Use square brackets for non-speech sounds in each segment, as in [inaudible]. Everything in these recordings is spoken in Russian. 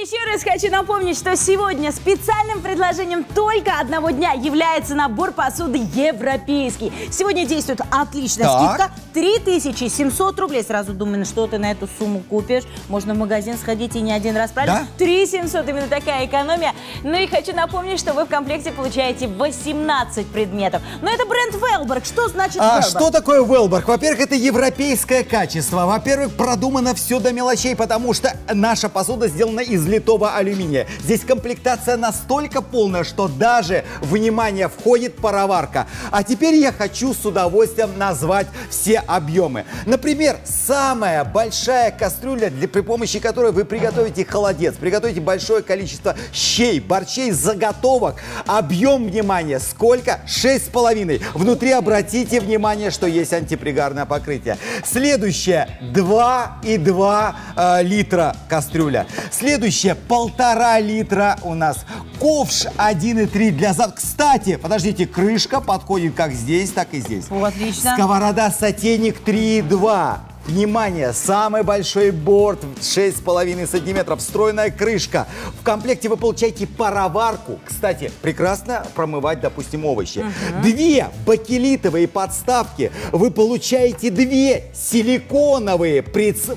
еще раз хочу напомнить, что сегодня специальным предложением только одного дня является набор посуды европейский. Сегодня действует отличная Так. скидка 3700 рублей. Сразу думаю, ну что ты на эту сумму купишь? Можно в магазин сходить и не один раз, правильно? Да. 3700, именно такая экономия. Ну и хочу напомнить, что вы в комплекте получаете 18 предметов. Но это бренд Велберг. Что значит А Велберг? что такое Велберг? Во-первых, это европейское качество. Во-первых, продумано все до мелочей, потому что наша посуда сделана из литого алюминия. Здесь комплектация настолько полная, что даже, внимание, входит пароварка. А теперь я хочу с удовольствием назвать все объемы. Например, самая большая кастрюля, для, при помощи которой вы приготовите холодец, приготовите большое количество щей, борщей, заготовок. Объем, внимание, сколько? 6,5. Внутри обратите внимание, что есть антипригарное покрытие. Следующее 2,2 э, литра кастрюля. Следующее полтора литра у нас. Ковш 1,3 для зад. Кстати, подождите, крышка подходит как здесь, так и здесь. О, отлично. Сковорода сотейник 3,2. Внимание, самый большой борт 6,5 сантиметров, встроенная крышка. В комплекте вы получаете пароварку. Кстати, прекрасно промывать, допустим, овощи. Две бакелитовые подставки. Вы получаете две силиконовые приц-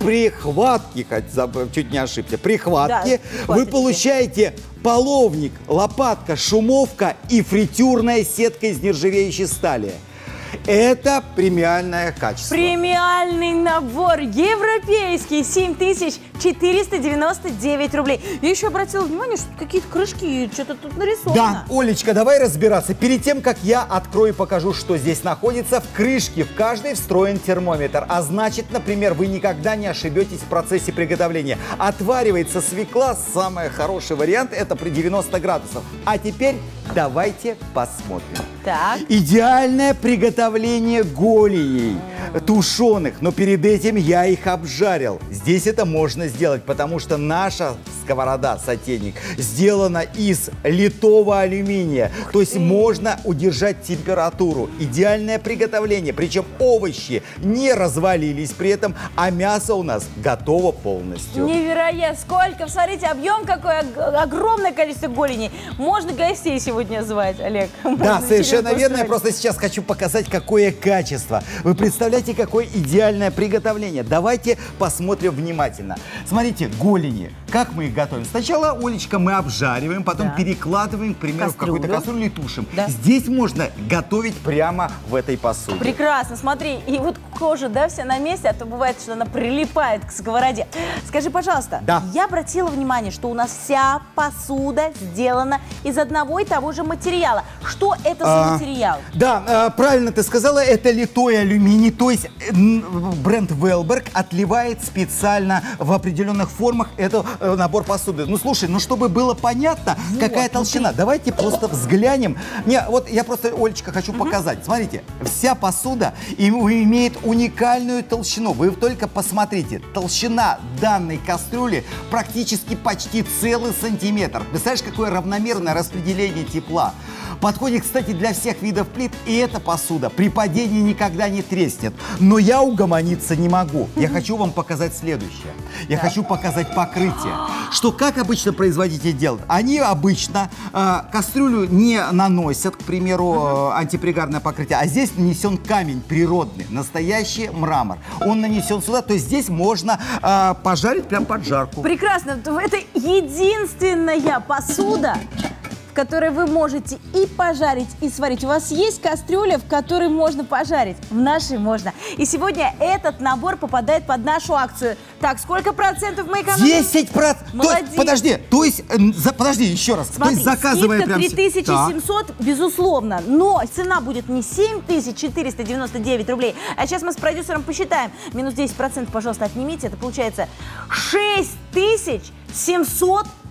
п- прихватки, хоть заб- чуть не ошибся, прихватки. Да, вы получаете половник, лопатка, шумовка и фритюрная сетка из нержавеющей стали. Это премиальное качество. Премиальный набор европейский 7499 рублей. Я еще обратила внимание, что какие-то крышки, что-то тут нарисовано. Да, Олечка, давай разбираться. Перед тем, как я открою и покажу, что здесь находится, в крышке в каждой встроен термометр. А значит, например, вы никогда не ошибетесь в процессе приготовления. Отваривается свекла, самый хороший вариант, это при 90 градусов. А теперь давайте посмотрим. Так. Идеальное приготовление голеней тушеных, но перед этим я их обжарил. Здесь это можно сделать, потому что наша сковорода, сотейник, сделана из литого алюминия. То есть можно удержать температуру. Идеальное приготовление. Причем овощи не развалились при этом, а мясо у нас готово полностью. Невероятно! Сколько! Смотрите, объем какой! ог- Огромное количество голеней. Можно гостей сегодня звать, Олег. [laughs] Да, Можно совершенно вечеринку верно. Я просто сейчас хочу показать, какое качество. Вы представляете, какое идеальное приготовление. Давайте посмотрим внимательно. Смотрите, голени. Как мы их готовим? Сначала, Олечка, мы обжариваем, потом Да. перекладываем, к примеру, в какую-то Кастрюлю. кастрюлю и тушим. Да. Здесь можно готовить прямо в этой посуде. Прекрасно, смотри, и вот кожа, да, вся на месте, а то бывает, что она прилипает к сковороде. Скажи, пожалуйста, Да. я обратила внимание, что у нас вся посуда сделана из одного и того же материала. Что это за А, материал? Да, э, правильно ты сказала, это литой алюминий, то есть э, бренд Велберг отливает специально в определенных формах это э, набор посуды. Ну слушай, ну чтобы было понятно, какая толщина, давайте просто взглянем. Не, вот я просто, Олечка, хочу показать. Смотрите, вся посуда им- имеет уникальную толщину. Вы только посмотрите, толщина данной кастрюли практически почти целый сантиметр. Представляешь, какое равномерное распределение тепла. Подходит, кстати, для всех видов плит, и эта посуда при падении никогда не треснет. Но я угомониться не могу. Я хочу вам показать следующее. Я хочу показать покрытие. Что как обычно производители делают? Они обычно э, кастрюлю не наносят, к примеру, э, антипригарное покрытие, а здесь нанесен камень природный, настоящий мрамор. Он нанесен сюда, то есть здесь можно э, пожарить прям под жарку. Прекрасно, это единственная посуда, в которой вы можете и пожарить, и сварить. У вас есть кастрюля, в которой можно пожарить? В нашей можно. И сегодня этот набор попадает под нашу акцию. Так, сколько процентов мы экономим? 10 процентов. Молодец. Подожди, то есть, э, за- подожди, еще раз. Смотри, то есть заказывая прям... с- 3700, безусловно, но цена будет не 7499 рублей, а сейчас мы с продюсером посчитаем. Минус 10%, пожалуйста, отнимите, это получается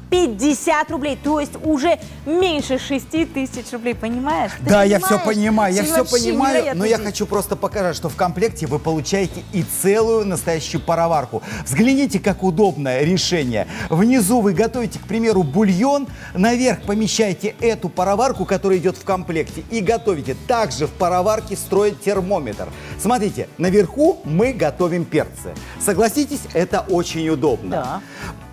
6750 рублей, то есть уже меньше 6000 рублей, понимаешь? Ты Да, я все понимаешь? понимаю, я все понимаю, но я хочу просто показать, что в комплекте вы получаете и целую настоящую пароварку. Взгляните, как удобное решение. Внизу вы готовите, к примеру, бульон, наверх помещаете эту пароварку, которая идет в комплекте, и готовите. Также в пароварке строит термометр. Смотрите, наверху мы готовим перцы. Согласитесь, это очень удобно. Да.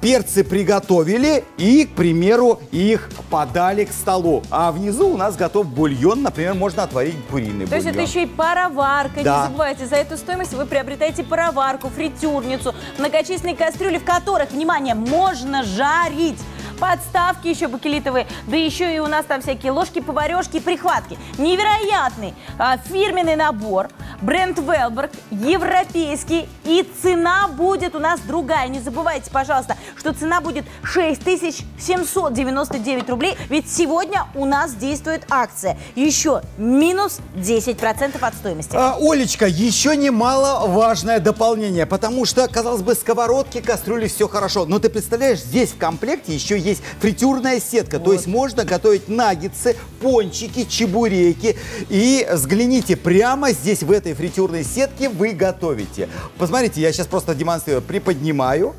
Перцы приготовили и, к примеру, их подали к столу. А внизу у нас готов бульон, например, можно отварить куриный То бульон. есть это еще и пароварка. Да. Не забывайте, за эту стоимость вы приобретаете пароварку, фритюрницу, многочисленные кастрюли, в которых, внимание, можно жарить. Подставки еще бакелитовые, да еще и у нас там всякие ложки, поварешки прихватки. Невероятный а, фирменный набор. Бренд Велберг, европейский. И цена будет у нас другая. Не забывайте, пожалуйста, что цена будет 6799 рублей. Ведь сегодня у нас действует акция. Еще минус 10% от стоимости. А, Олечка, еще немаловажное дополнение, потому что, казалось бы, сковородки, кастрюли, все хорошо. Но ты представляешь, здесь в комплекте еще есть фритюрная сетка. То есть можно готовить наггетсы, пончики, чебуреки. И взгляните, прямо здесь в этой фритюрной сетке вы готовите. Посмотрите, я сейчас просто демонстрирую. Приподнимаю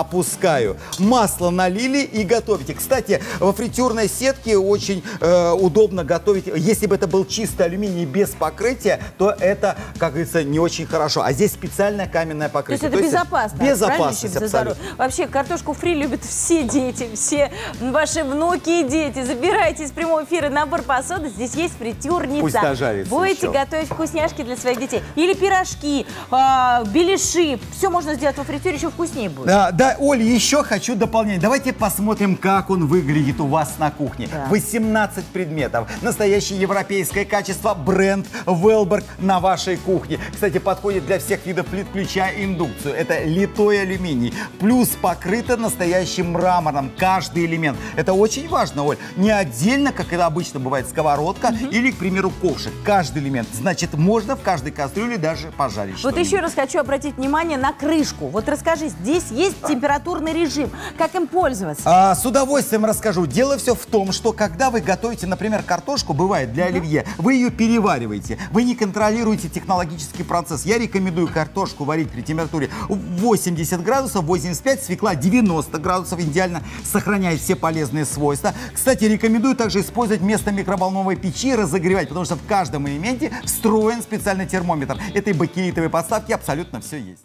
опускаю. Масло налили и готовите. Кстати, во фритюрной сетке очень э, удобно готовить. Если бы это был чистый алюминий без покрытия, то это, как говорится, не очень хорошо. А здесь специальное каменное То есть покрытие. это безопасно. Безопасность правильно, Чип, за абсолютно. Вообще, картошку фри любят все дети, все ваши внуки и дети. Забирайте из прямого эфира набор посуды. Здесь есть фритюрница. Пусть дожарится Будете еще. готовить вкусняшки для своих детей. Или пирожки, а, беляши. Все можно сделать во фритюре, еще вкуснее будет. Да, да, Оль, еще хочу дополнение. Давайте посмотрим, как он выглядит у вас на кухне. Да. 18 предметов. Настоящее европейское качество. Бренд Велберг на вашей кухне. Кстати, подходит для всех видов плит, включая индукцию. Это литой алюминий. Плюс покрыто настоящим мрамором. Каждый элемент. Это очень важно, Оль. Не отдельно, как это обычно бывает, сковородка или, к примеру, ковшик. Каждый элемент. Значит, можно в каждой кастрюле даже пожарить Вот еще раз хочу обратить внимание на крышку. Вот расскажи, здесь есть температурный режим. Как им пользоваться? А, с удовольствием расскажу. Дело все в том, что когда вы готовите, например, картошку, бывает для оливье, вы ее перевариваете, вы не контролируете технологический процесс. Я рекомендую картошку варить при температуре 80 градусов, 85, свекла 90 градусов, идеально сохраняет все полезные свойства. Кстати, рекомендую также использовать вместо микроволновой печи разогревать, потому что в каждом элементе встроен специальный термометр. Этой бакелитовой подставки абсолютно все есть.